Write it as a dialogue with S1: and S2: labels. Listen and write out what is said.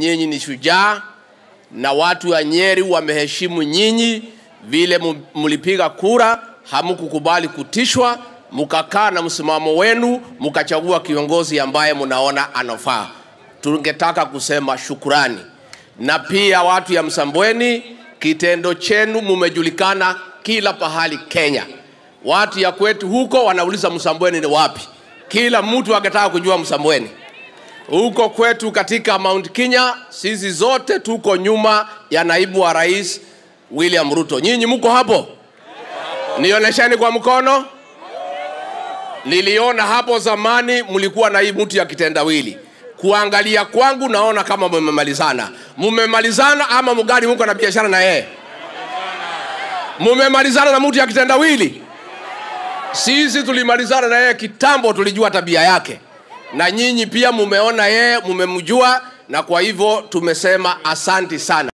S1: Nyinyi ni shujaa na watu wa Nyeri wameheshimu nyinyi vile mlipiga kura, hamkukubali kutishwa, mkakaa na msimamo wenu, mkachagua kiongozi ambaye mnaona anafaa. Tungetaka kusema shukurani, na pia watu ya Msambweni, kitendo chenu mumejulikana kila pahali Kenya. Watu ya kwetu huko wanauliza Msambweni ni wapi, kila mtu akitaka kujua Msambweni huko kwetu katika Mount Kenya, sisi zote tuko nyuma ya naibu wa rais William Ruto. Nyinyi mko hapo? Nionyesheni kwa mkono. Niliona hapo zamani mlikuwa na hii mtu ya kitendawili. Kuangalia kwangu naona kama mmemalizana. Mmemalizana ama mgani mko na biashara na yeye? Mmemalizana na mtu ya kitendawili? Sisi tulimalizana na yeye kitambo, tulijua tabia yake, na nyinyi pia mumeona yeye, mumemjua, na kwa hivyo tumesema asanti sana.